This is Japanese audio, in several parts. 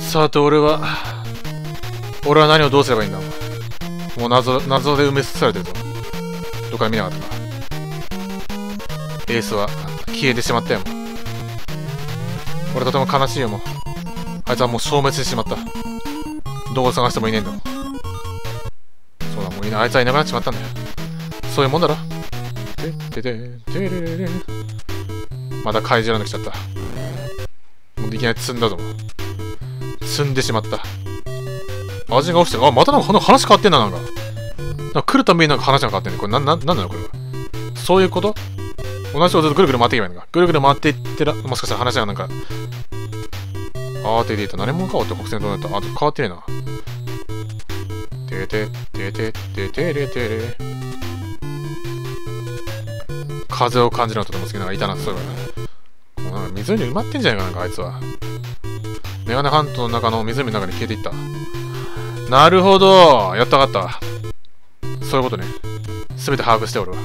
さて俺は、俺は何をどうすればいいんだ？もう謎、謎で埋め尽くされてるぞ。どっか見なかったか？エースは消えてしまったよ、俺とても悲しいよ、もう。あいつはもう消滅してしまった。どこ探してもいねえんだもん。そうだ、もういな、あいつはいなくなっちまったんだよ。そういうもんだろ。ててててれれれ。また怪獣なんできちゃった。もういきなり積んだぞ、もう。積んでしまった。味が落ちてる。あ、またなんか話変わってんな、なんか。なんか来るたびになんか話が変わってんね。これ、な、な、なんなのこれは。そういうこと？同じことずっとぐるぐる回っていけばいいのか。ぐるぐる回っていってら、もしかしたら話がなんか。あーててて、何も変わって国戦どうなった？あ、変わってねえな。てて、てて、ててれてれ。風を感じるのとても好きなのがいたな、そういえばね。なんか湖に埋まってんじゃないかなんか、あいつは。メガネ半島の中の湖の中に消えていった。なるほどやったかった。そういうことね。すべて把握しておるわ。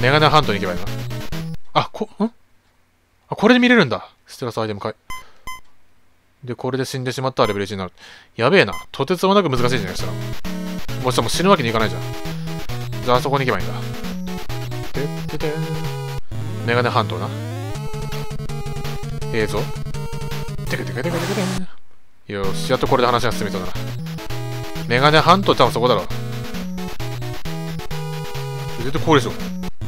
メガネ半島に行けばいいの？あ、こ、ん？あ、これで見れるんだ。ステラスアイテムかい。で、これで死んでしまったらレベル1になる。やべえな。とてつもなく難しいじゃないですか。もしかも死ぬわけにいかないじゃん。じゃあ、あそこに行けばいいんだ。てっててメガネ半島な。ええぞ。てけてけてけてけて。よし、やっとこれで話が進みそうだな。メガネ半島って多分そこだろ。絶対これでしょ。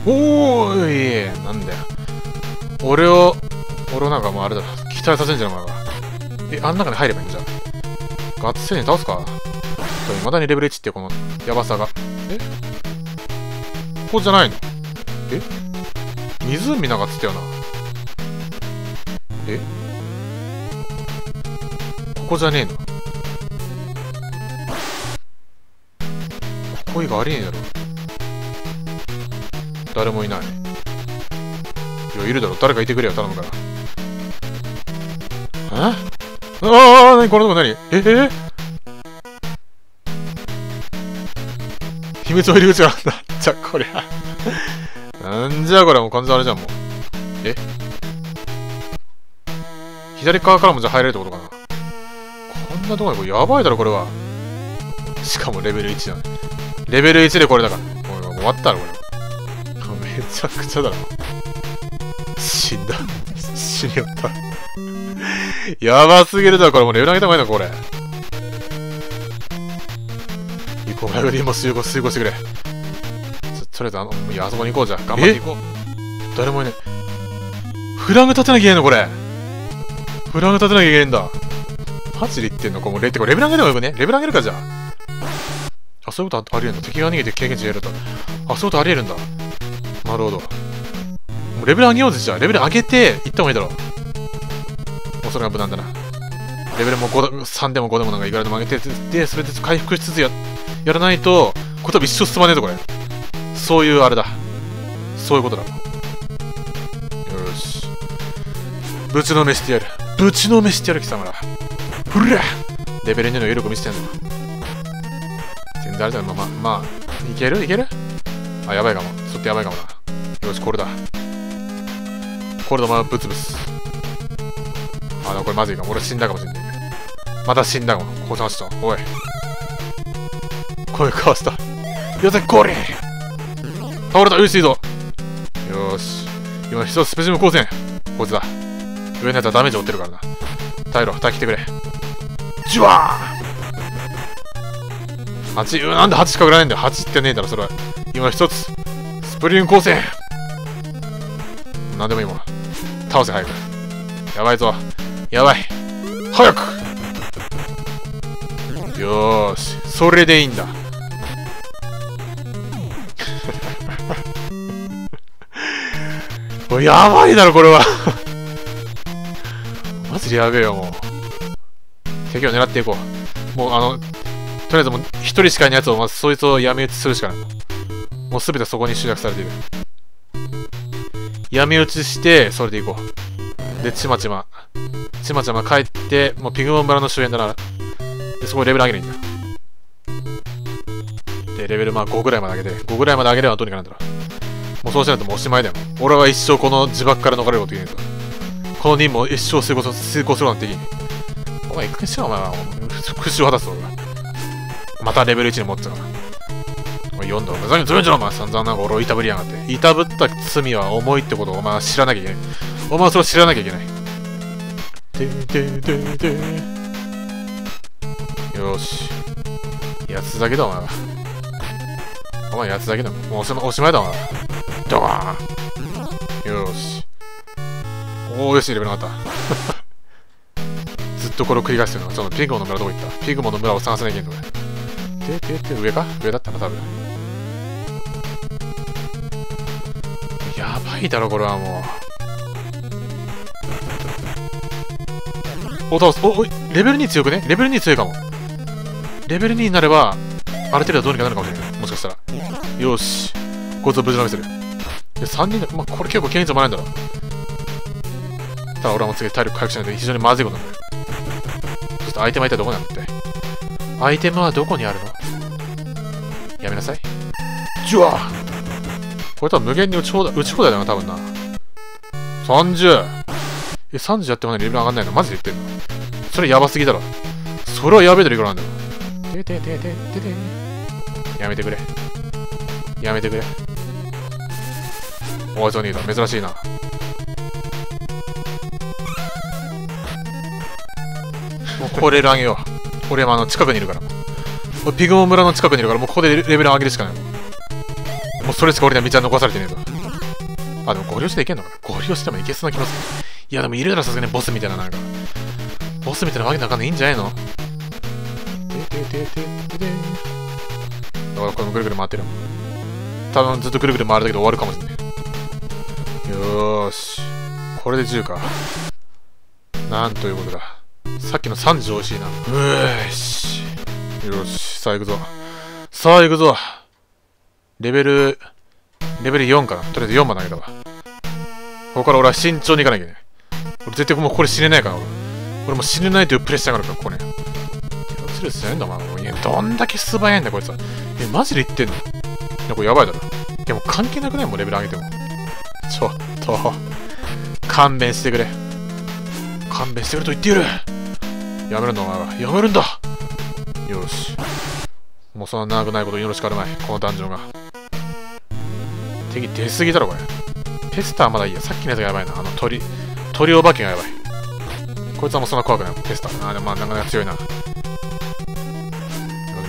おーいなんだよ。俺を、俺をなんかもうあれだろ。期待させんじゃん、お前は。え、あん中に入ればいいんじゃん。ガッツセに倒すかいまだにレベル1ってこのヤバさが。えここじゃないのえ湖なんかつったよな。えここじゃねえの？ここ以外ありえねえだろ。誰もいない。いや、いるだろ。誰かいてくれよ、頼むから。え？ああ、なにこのとこ何？ええ？秘密の入り口があった。じゃ、こりゃ。なんじゃこれもう完全あれじゃん、もう。え？左側からもじゃ入れるってことかな？なとこれやばいだろ、これは。しかもレベル1だね。レベル1でこれだから。もう終わったろ、これ。めちゃくちゃだな。死んだ。死によった。やばすぎるだろ、これもうレベル上げた方がいいのこれ。行こう、ラグリーも水行、水行してくれ。とりあえずあの、いや、あそこに行こうじゃ。頑張って行こう。誰もいない。フラグ立てなきゃいけないのこれ。フラグ立てなきゃいけないんだ。マジで言ってんのこれ、レてこれレベル上げればよくね？レベル上げるかじゃあ。あ、そういうことありえるんだ。敵が逃げて経験値やると。あ、そういうことありえるんだ。なるほど。もうレベル上げようぜ、じゃあ。レベル上げて、行った方がいいだろう。もうそれが無難だな。レベルも5 3でも5でもなんかいくらでも上げて、で、それで回復しつつや、やらないと、ことは一生進まねえぞ、これ。そういうあれだ。そういうことだ。よし。ぶちのめしてやる。ぶちのめしてやる、貴様ら。ふらレベル2の余力見せてんの。全然あれだよ。まあまあ、まあ、いける？いける？あ、やばいかも。ちょっとやばいかもな。よし、これだ。これだ、まあ、ブツブツ。あ、これまずいかも。俺死んだかもしんない。また死んだかも。こうしました。おい。声かわした。よせ、これ倒れたよしいいぞよし。今一つスペシウム光線。こいつだ。上のやつはダメージを負ってるからな。耐えろ、耐えきてくれ。ジュワー !8、なんで8しか売らないんだよ。8ってねえだろ、それは。今一つ。スプリング光線なんでもいいもん。倒せ、早く。やばいぞ。やばい。早くよーし。それでいいんだ。やばいだろ、これは マジでやべえよ、もう。敵を狙っていこう。もう、あの、とりあえずもう、一人しかいないやつを、まず、そいつを闇討ちするしかない。もうすべてそこに集約されている。闇討ちして、それでいこう。で、ちまちま。ちまちま帰って、もうピグモン村の周辺だな。で、そこレベル上げるんだ。で、レベルまあ5ぐらいまで上げて、5ぐらいまで上げればどうにかなんだろう。もうそうしないともうおしまいだよ。俺は一生この自爆から逃れること言えないぞ。この任務を一生遂行遂行するなんてできん。お前、行くしろ、お前は。復讐を果たすぞ、またレベル1に持ってたから。お前4度、目覚めんじゃろ、お前。散々なんか俺をいたぶりやがって。いたぶった罪は重いってことをお前は知らなきゃいけない。お前はそれを知らなきゃいけない。ててててよし。やつだけだ、お前は。お前やつだけだ。もうおしまおしまいだ、お前は。ドーンよし。おー、よし、レベル上がった。これを繰り返してるの。ピグモの村どこ行った？ピグモの村を探さなきゃいけないの。ててて、上か？上だったな、多分。やばいだろ、これはもう。お、倒す。お、お、レベル2強くね？レベル2強いかも。レベル2になれば、ある程度はどうにかなるかもしれない。もしかしたら。よし。こいつを無事なめせる。で、3人で、まあ、これ結構権利もないんだろ。ただ俺はもう次体力回復しないと非常にまずいことになる。アイテムは一体どこにあるって？アイテムはどこにあるの？やめなさい。ジュワこれ多分無限に打ち放題、打ち放題だな、多分な。30! え、30やってもね、レベル上がんないの？マジで言ってんの？それやばすぎだろ。それはやべえだろ、いくらなんだよ。ててててててやめてくれ。やめてくれ。おい、ジョニーだ。珍しいな。ここレベル上げよう。俺はあの近くにいるから。ピグモ村の近くにいるから、もうここでレベル上げるしかない。もうそれしか俺には道は残されてねえぞ。あ、でもゴリ押しでいけんのかなゴリ押しでもいけそうな気もする。いや、でもいるならさすがにボスみたいななんか。ボスみたいなわけなかんないいいんじゃないのててててててだからこれもぐるぐる回ってる多分ずっとぐるぐる回るだけで終わるかもしれないよーしこれで10かなんということださっきの3時美味しいなうしよしさあ行くぞさあ行くぞレベルレベル4かなとりあえず4番投げたわここから俺は慎重に行かなきゃいけない俺絶対もうこれ死ねないから俺俺も死ねないというプレッシャーがあるからここねスルスやんだお前。いや、どんだけ素早いんだ、こいつは。え、マジで言ってんの？いや、これやばいだろ。でもう関係なくない？もん、レベル上げても。ちょっと。勘弁してくれ。勘弁してくれと言っている。やめるんだ、お前は。やめるんだよし。もうそんな長くないことよろしくあるまい。このダンジョンが。敵出すぎだろ、これ。ペスターまだいいや。さっきのやつがやばいな。あの鳥、鳥お化けがやばい。こいつはもうそんな怖くない。ペスター。ああ、でもまあ、なかなか強いな。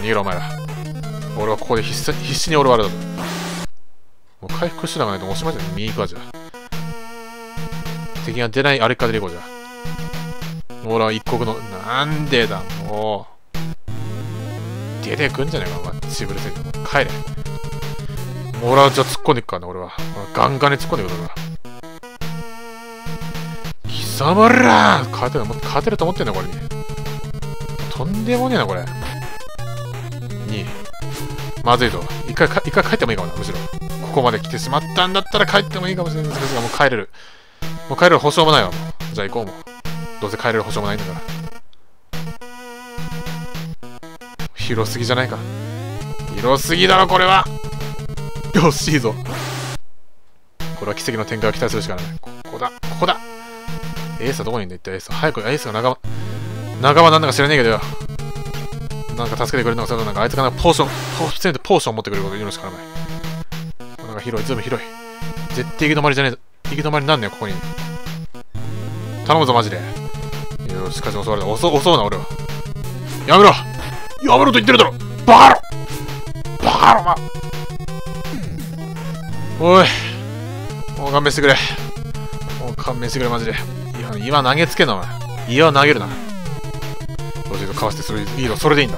逃げろお前ら俺はここで必死必死に俺はあれだぞもう回復手段がないとおしまいだよ右行くわじゃ敵が出ないあれから出ていこうじゃ俺は一国のなんでだもう。出てくんじゃねえかお前。しぶれてる帰れ。俺はじゃあ突っ込んでいくからね俺は。ガンガンに突っ込んでいく俺は貴様ら勝てる勝てると思ってんだこれに。とんでもねえなこれ。に、まずいぞ。一回、一回帰ってもいいかもな、むしろ。ここまで来てしまったんだったら帰ってもいいかもしれないですが、もう帰れる。もう帰れる保証もないわ、じゃあ行こうもう。どうせ帰れる保証もないんだから。広すぎじゃないか。広すぎだろ、これはよし、いいぞ。これは奇跡の展開を期待するしかない。ここだ、ここだ。エースはどこにいんだ、一体エース。早く、エースが仲間、仲間なんだか知らねえけどよ。なんか助けてくれるのがそれなんかあいつがなんかポーション、ポーションポーション持ってくれること言うのしかない。なんか広い、ずいぶん広い。絶対行き止まりじゃねえぞ。行き止まりなんねよ、ここに。頼むぞ、マジで。し、かし襲われた。襲襲うな、俺は。やめろやめろと言ってるだろバカ野郎バカ野郎、まおい。もう勘弁してくれ。もう勘弁してくれ、マジで。今、今投げつけんな、お前。岩投げるな。かわしてそれいいのそれでいいんだ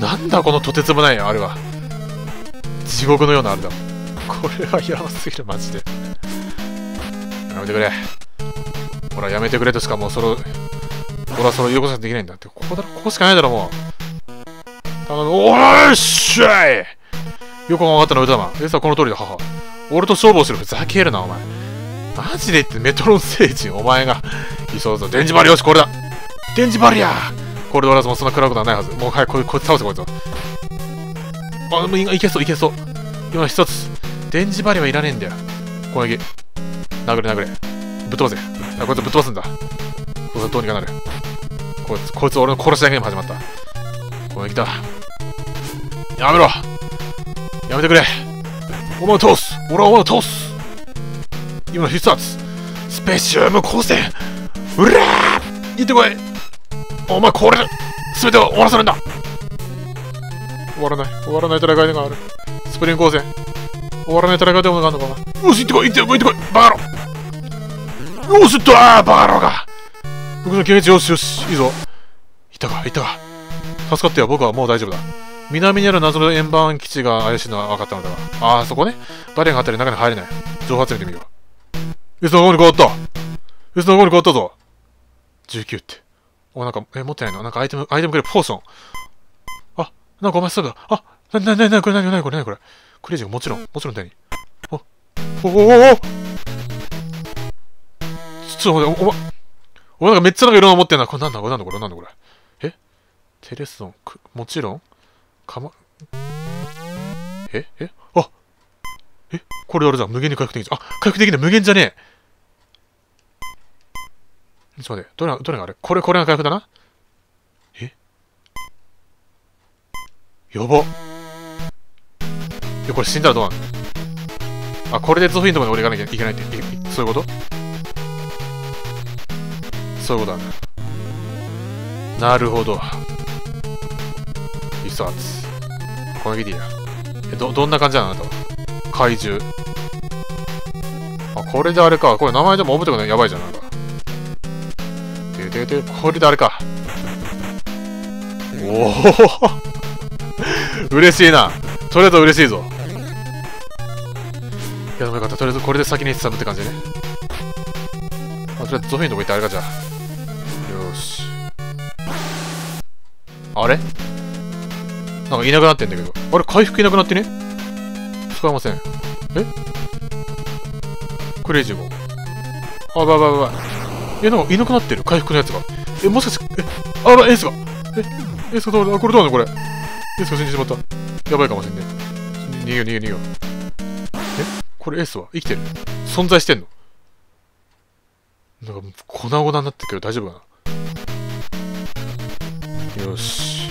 なんだこのとてつもないあれは地獄のようなあれだこれはやばすぎるマジでやめてくれほらやめてくれとしかもうそれ俺はそれを言うことができないんだってここだろここしかないだろもう頼むおーっしゃいよく分かったな歌マンえさこの通りだ母俺と勝負をしろふざけるなお前マジで言ってメトロン星人お前がいそうぞ電磁バリよしこれだ電磁バリアコールドラズもそんな食らうことはないはず。もう早くこいつ倒せこいつは。あ、もういけそういけそう。今一つ。電磁バリはいらねえんだよ。攻撃。殴れ殴れ。ぶっ飛ばせ。あこいつぶっ飛ばすんだ。こいつどうにかなる。こいつ、こいつ俺の殺しだけでも始まった。これ来た。やめろ。やめてくれ。お前を倒す。俺はお前を倒す。今の必殺。スペシウム光線。うらー。行ってこい。お前これ全てを終わらせるんだ。終わらない。終わらない戦いでがある。スプリング光線。終わらない戦いでもがあるのかな。よし行ってこい行ってこい行ってこい。バカ野郎。よしっとあバカ野郎か僕の現地よしよしいいぞ。いたかいたか。助かったよ僕はもう大丈夫だ。南にある謎の円盤基地が怪しいのは分かったのだが。ああそこね。バレがあったり中に入れない。情報集めてみよう。S の方に変わった S の方に変わったぞ。19って。おなんかえ持ってないの？なんかアイテムアイテムくれポーション。あなんかお前そうだ。あなにななこれなになにこれなにこれ。クレイジーもちろんもちろん手に。おおおおおちょっと待っておお前お前なんかめっちゃなんかいろんな持ってんなこれなんだこれなんだこれなんだこれえ？テレストンくもちろんかま、え？え？あえ？これあれじゃ。無限に回復できる。あ、回復できない。無限じゃねえ。ちょっと待って。どれが、どれがあれ？これ、これが回復だな？え？やば。え、これ死んだらどうなの？あ、これでゾフィンとかに俺行かなきゃいけないって、いそういうこと？そういうことなんだ。なるほど。必殺。攻撃でいいや。え、ど、どんな感じなの？あなたは？怪獣。あ、これであれか。これ名前でも覚えてくないやばいじゃん、なんか。ててて、これであれか。おお 嬉しいな。とりあえず嬉しいぞ。いや、でもよかった。とりあえずこれで先に進むって感じね。あ、とりあえずゾフィンのとこ行ってあれか、じゃあ。あれ？なんかいなくなってんだけど。あれ回復いなくなってね？使えません。え？クレイジーゴン。あ、ばばばば。え、なんかいなくなってる？回復のやつが。え、もしかして、え、あら、エースが。え、エースがどうだ？あ、これどうなのこれ？エースが死んでしまった。やばいかもしんね逃げよう逃げよう逃げよう。え？これエースは？生きてる？存在してんの？なんか粉々になってるけど大丈夫かな？よし。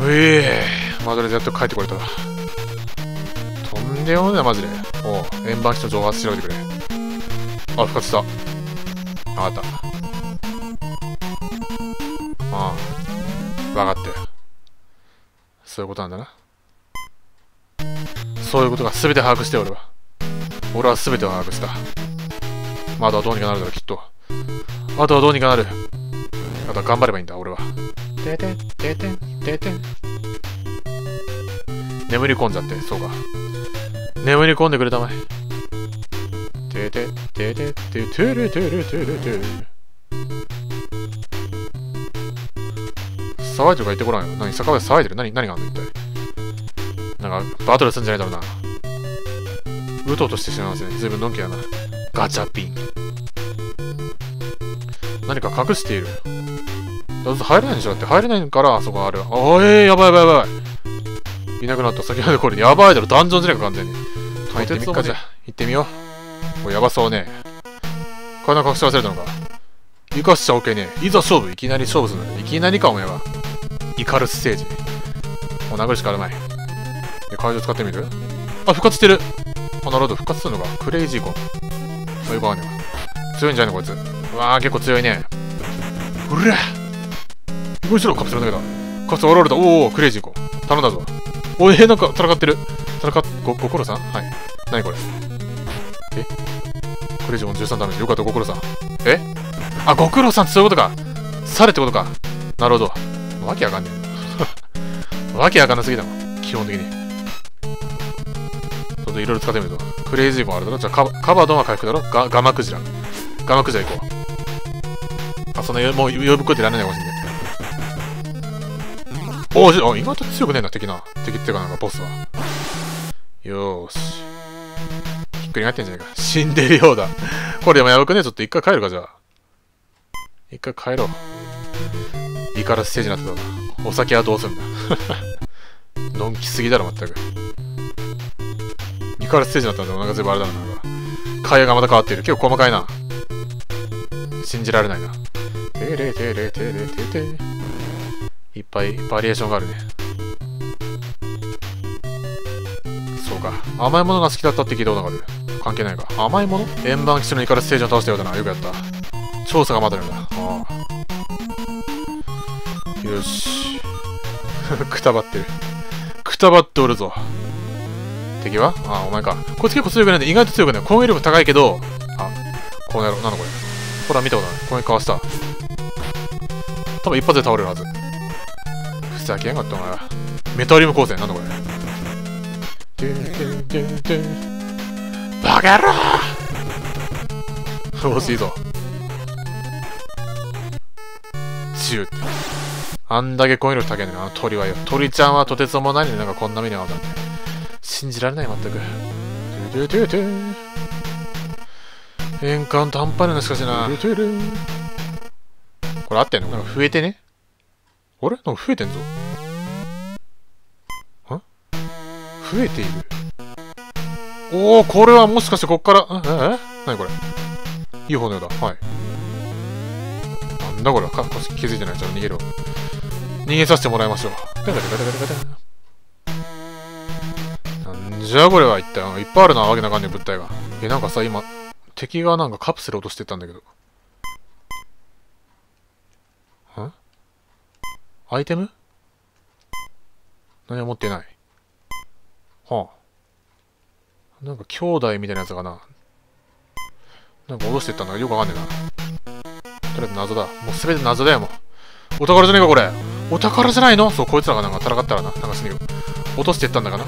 うえー、マドレーやっと帰ってこれたわ。とんでもないマジで。おう、円盤機の情報調べてくれ。あ、復活した。わかった。ああ、わかった。そういうことなんだな。そういうことが全て把握して俺は。俺は全てを把握した。まあ、あとはどうにかなるだろう、きっと。あとはどうにかなる。あとは頑張ればいいんだ、俺は。てててててて眠り込んじゃって、そうか。眠り込んでくれたまえ。ててててててれてれてれて騒いでるか言ってこないよ。何、酒場で騒いでる？何、何があんの？一体。なんか、バトルするんじゃないだろうな。うとうとしてしまいますね。随分のんきやな。ガチャピン。何か隠している。だって入れないんでしょだって入れないから、あそこある。あえー、やばいやばいやばい。いなくなった。先ほどこれ、やばいだろ。ダンジョンじゃないか、完全に。行ってみっか、じゃ。行ってみよう。これやばそうね。こんな隠し忘れたのか。生かしちゃ OK ね。いざ勝負。いきなり勝負するのいきなりか、お前は。イカルスステージ。もう殴るしかあるまい。で、会場使ってみる？あ、復活してる。あ、なるほど。復活するのか。クレイジーコン。そういうことね強いんじゃないのこいつ。うわー、結構強いね。うらこいつらカプセルだけだ。カプセル現れた。おお、クレイジーコン。頼んだぞ。おえー、なんか戦ってる。戦っ、ご、ご苦労さん？はい。何これ？え？クレイジーコン13ダメージ。よかった、ご苦労さん。え？あ、ご苦労さんってそういうことか。されってことか。なるほど。わけわかんねえ。わけわかんなすぎだもん。基本的に。ちょっといろいろ使ってみると。クレイジーコンあるだろ？じゃあカカバドンは回復だろ？ガガマクジラ。ガマクジラ行こう。あ、そんな、もう呼ぶこといらないかもしんない。おお、意外と強くねえな、敵な。敵っていうかなんかボスは。よーし。ひっくり返ってんじゃねえか。死んでるようだ。これでもやばくね？ちょっと一回帰るか、じゃあ。一回帰ろう。イカラステージになってたな。お酒はどうすんだ？のんきすぎだろ、まったく。イカラステージになったんだなんか全部あれだな、なんか。会話がまた変わっている。結構細かいな。信じられないな。てれてれてれてて。いっぱいバリエーションがあるね。そうか。甘いものが好きだったって聞いたことがある。関係ないか。甘いもの？円盤基地のイカルステージを倒したようだな。よくやった。調査がまだあるんだ。ああ。よし。くたばってる。くたばっておるぞ。敵は？ああ、お前か。こいつ結構強くないんで、意外と強くない。攻撃力高いけど、あ、こうなろう。なんだこれ。ほら、見たことない。攻撃かわした。多分一発で倒れるはず。ふざけやがってお前は。メタリウム光線。なんだこれ。バカ野郎惜しいぞ。チューって。あんだけ攻撃力高いのに、あの鳥はよ。鳥ちゃんはとてつもないのになんかこんな目に遭うんだって。信じられない、全く。トゥトゥトゥ円環と半端ないな、しかしな。これ合ってんの？な増えてね？あれ？なんか増えてんぞ。ん増えている。おお、これはもしかしてこっから、ええ何これ？いい方のようだ。はい。なんだこれ？はか気づいてない。ちょっと逃げろ。逃げさせてもらいましょう。なんじゃあこれは一体。いっぱいあるな、わけなかんね物体が。え、なんかさ、今、敵がなんかカプセル落としてたんだけど。んアイテム？何も持ってない。はあ。なんか兄弟みたいなやつかな。なんか落としてったんだけどよくわかんねえな。とりあえず謎だ。もうすべて謎だよ、もう。お宝じゃねえか、これ。お宝じゃないの？そう、こいつらがなんか戦ったらな。なんかすねよ。落としてったんだかな。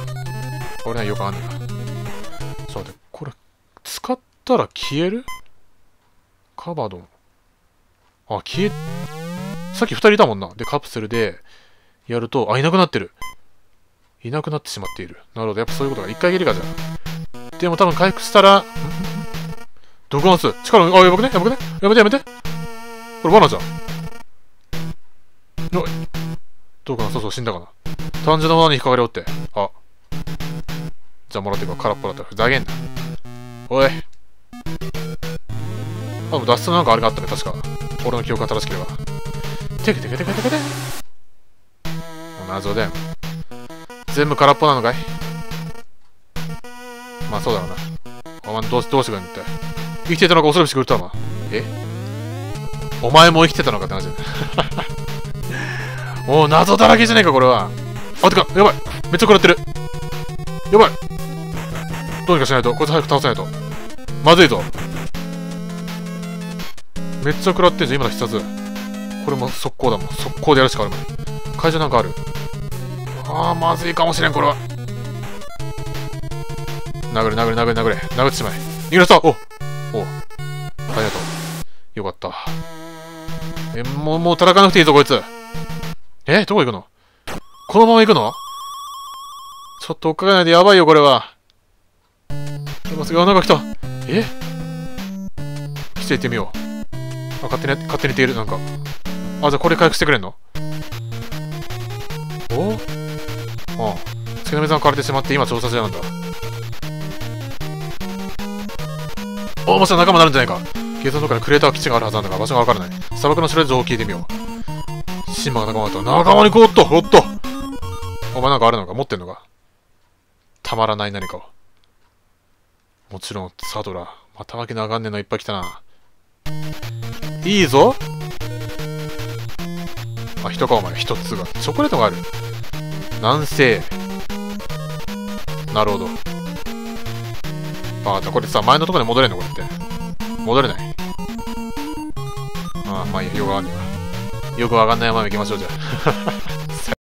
俺はよくわかんねえな。ちょっと待って、これ、使ったら消える？カバードン。あ、消え、さっき二人いたもんな。で、カプセルで、やると、あ、いなくなってる。いなくなってしまっている。なるほど。やっぱそういうことが。一回ゲるか、じゃあ。でも多分回復したら、毒ガス。力、あ、やばくね？やばくね？やめてやめて。これ罠じゃん。おい。どうかな？そうそう、死んだかな。単純な罠に引っかかりおって。あ。じゃあもらっていこう。空っぽだったら。ふざけんな。おい。多分脱出なんかあれがあったね、確か。俺の記憶が正しければ。てけてけてけてけて。謎だよ。全部空っぽなのかい？まあそうだろうな。お前どうし、どうしてくれんって。生きてたのか恐ろしく言ったな。え？お前も生きてたのかって話だよ。もう謎だらけじゃねえか、これは。あ、てか、やばい。めっちゃ食らってる。やばい。どうにかしないと。こいつ早く倒さないと。まずいぞ。めっちゃ食らってんじゃん、今の必殺。これも速攻だもん。速攻でやるしかあるもん。会場なんかある？ああ、まずいかもしれん、これは。殴れ、殴れ、殴れ、殴れ。殴ってしまえ。逃げ出したおおありがとう。よかった。え、もう、もう叩かなくていいぞ、こいつ。えどこ行くの？このまま行くの？ちょっと追っかけないでやばいよ、これは。今すぐ穴が来た。え？来て行ってみよう。あ、勝手に、勝手に寝ている、なんか。あ、じゃあこれ回復してくれんの？お？ああ。月の水が枯れてしまって今調査中なんだ。おもしか仲間になるんじゃないか。警察のからクレーター基地があるはずなんだが場所がわからない。砂漠の城で情報を聞いてみよう。シンバが仲間だと。仲間にこうっとおっとお前なんかあるのか？持ってんのか？たまらない何かを。もちろん、サドラ。またわけなあかんねんのいっぱい来たな。いいぞあ、人かお前、一つが。チョコレートがある。南西。なるほど。あ、あこれさ、前のところに戻れんのこれって。戻れない。あまあいいよくわかんないわ。よくわかんない山行きましょう、じゃあ。